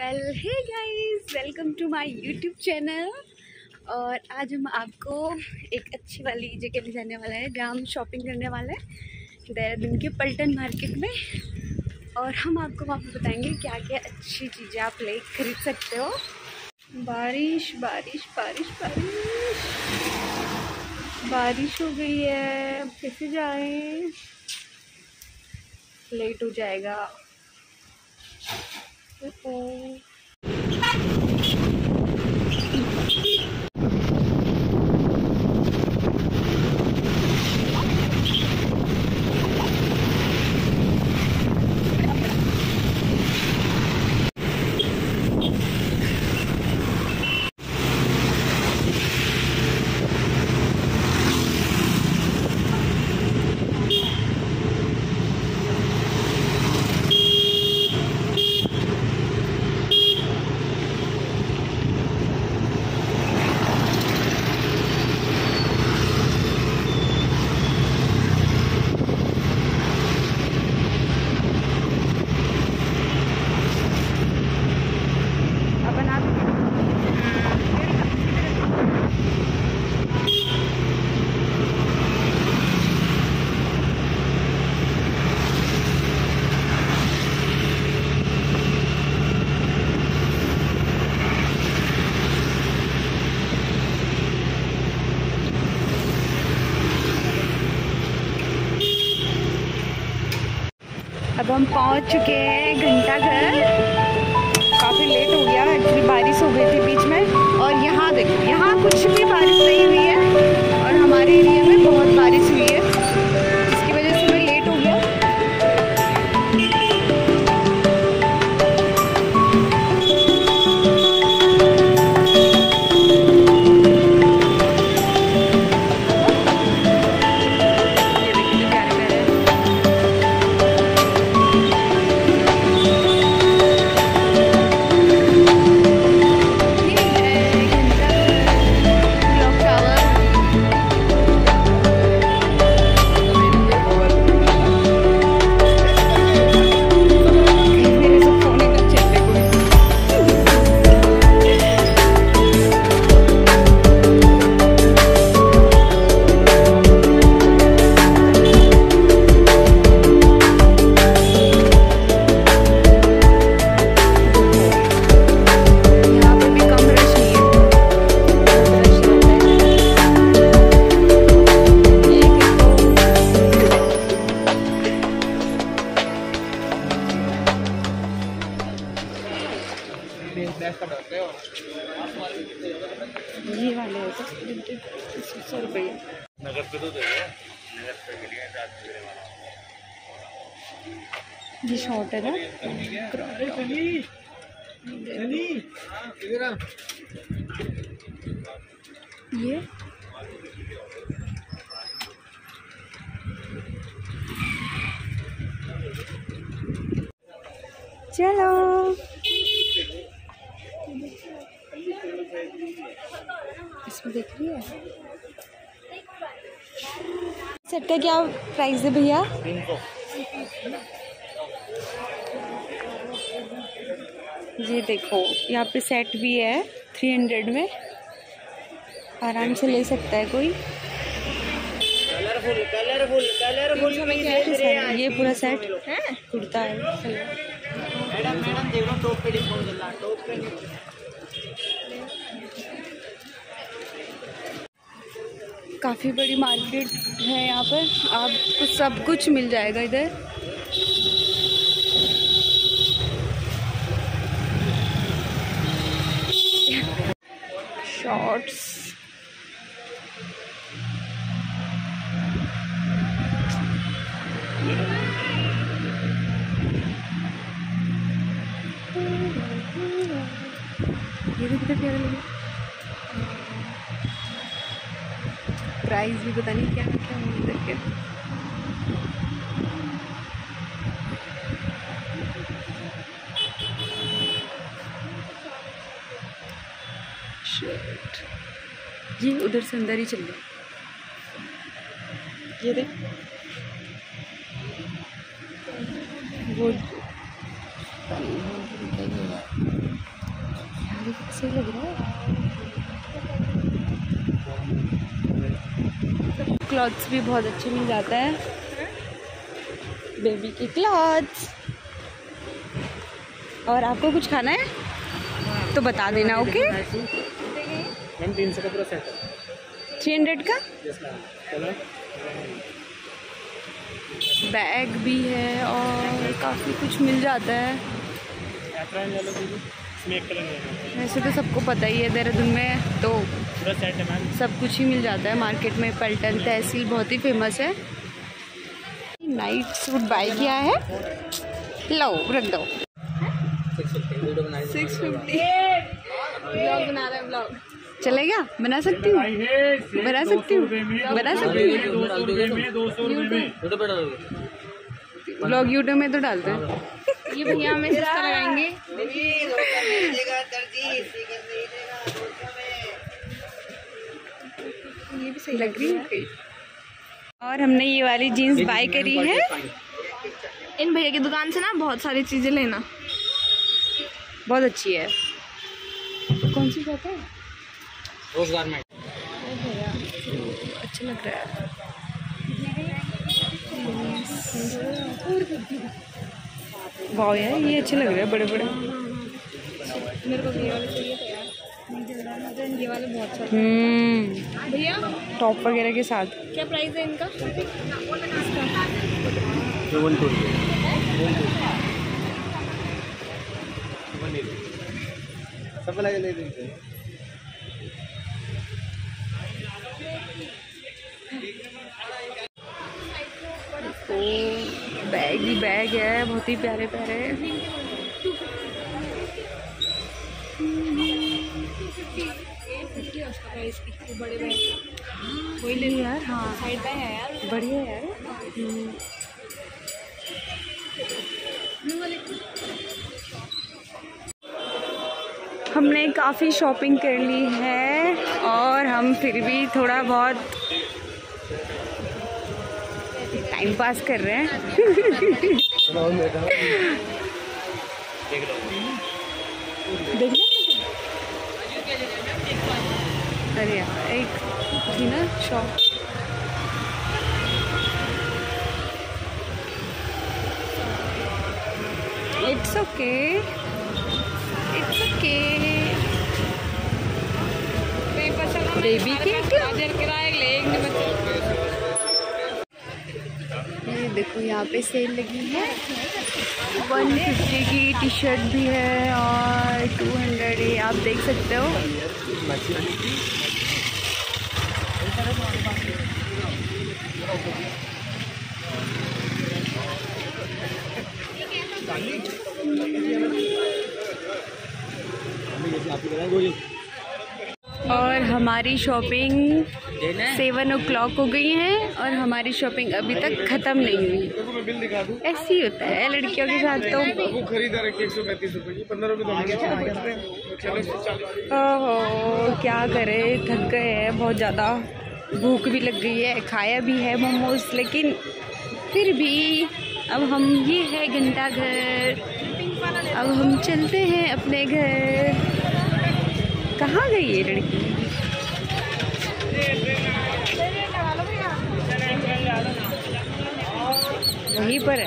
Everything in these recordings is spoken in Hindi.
Well hey guys welcome to my YouTube channel और आज हम आपको एक अच्छी वाली जगह ले जाने वाला है जहाँ हम शॉपिंग करने वाले हैं, देहरादून के पल्टन मार्केट में। और हम आपको वहाँ पर बताएँगे क्या क्या अच्छी चीज़ें आप ले खरीद सकते हो। बारिश बारिश बारिश बारिश। बारिश हो गई है कैसे जाएँ? लेट हो जाएगा। Okay. अब हम पहुँच चुके हैं घंटा घर। काफ़ी लेट हो गया एक्चुअली बारिश हो गई थी बीच में। और यहाँ देखो, यहाँ कुछ भी बारिश नहीं हुई है। ये वाले सौ रुपये नगद पे तो दे नगद पे ये शॉर्ट है ना ये चलो। इसमें देख रही है? सेट का क्या प्राइस है भैया? ये देखो यहाँ पे सेट भी है थ्री हंड्रेड में। आराम से ले सकता है कोई। कलरफुल कलरफुल कलरफुल ये पूरा सेट कुर्ता है मैडम मैडम देखो टॉप पे डिस्काउंट चल रहा टॉप पे काफ़ी बड़ी मार्केट है यहाँ पर। आपको सब कुछ मिल जाएगा इधर। शॉर्ट्स प्राइस भी पता नहीं क्या क्या है इधर के शर्ट ये उधर से अंदर ही चल गया ये देख। वो सही लग रहा है? क्लॉथ्स भी बहुत अच्छे मिल जाता है। बेबी की क्लॉथ्स और आपको कुछ खाना है? तो बता देना ओके है। थ्री हंड्रेड का? बैग भी है और काफ़ी कुछ मिल जाता है। है वैसे तो सबको पता ही है देहरादून में तो पूरा सेट है मैम सब कुछ ही मिल जाता है। मार्केट में पल्टन तहसील बहुत ही फ़ेमस है। नाइट सूट बाय किया है। लो रख दो। सिक्स फिफ्टी ब्लॉग बना रहे ब्लॉग चलेगा बना सकती हूँ? बना सकती हूँ? बना सकती हूँ? ब्लॉग यूट्यूब में तो डालते हैं। ये भैया हमें सस्ता लगाएँगे। ये भी सही लग रही है। और हमने ये वाली जीन्स बाय करी है। इन भैया की दुकान से ना बहुत सारी चीज़ें लेना। बहुत अच्छी है। कौन सी बात है? रोज गारमेंट अच्छा लग रहा है। वाह यार ये अच्छे लग रहे हैं बड़े बड़े। मेरे को ये वाले चाहिए थे यार। नहीं चल रहा मुझे ये वाले बहुत सारे हम्म। भैया? टॉप वगैरह के साथ। क्या प्राइस है इनका? सब लगे ले तो बैग ही बैग है बहुत ही प्यारे प्यारे। बड़े बैग वही ले यार हाँ। साइड बैग है यार। बढ़िया यार। हमने काफ़ी शॉपिंग कर ली है और हम फिर भी थोड़ा बहुत टाइम पास कर रहे हैं। देख अरे यार, एक थी ना shop it's okay it's okay baby के ये देखो, यहाँ पे सेल लगी है। वन फिफ्टी की टी शर्ट भी है और टू हंड्रेड आप देख सकते हो। और हमारी शॉपिंग सेवन ओ क्लॉक हो गई है और हमारी शॉपिंग अभी तक ख़त्म नहीं हुई। ऐसे ही होता है लड़कियों के साथ तो। खरीदा रखी एक सौ पैंतीस रुपये पंद्रह रुपये तो ओहो क्या करे थक गए हैं बहुत ज़्यादा। भूख भी लग गई है खाया भी है मोमोज लेकिन फिर भी अब हम ये है घंटा घर। अब हम चलते हैं अपने घर। कहाँ गई ये लड़की? वहीं पर है।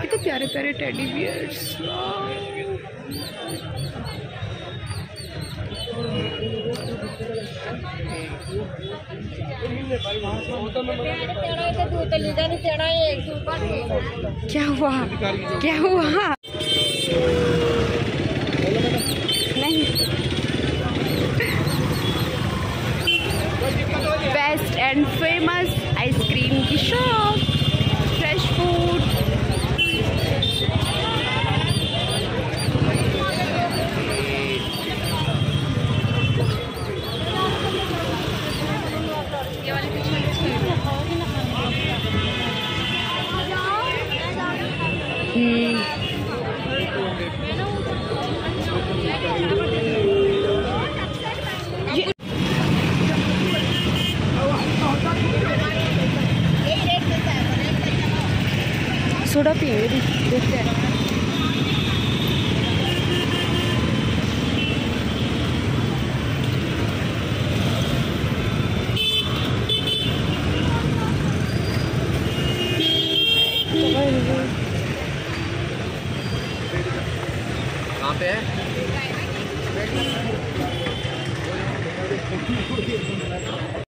कितने प्यारे प्यारे टेडी बियर्स क्या हुआ? क्या हुआ? फ़ेमस आइसक्रीम की शॉप फ्रेश फ़ूड हम्म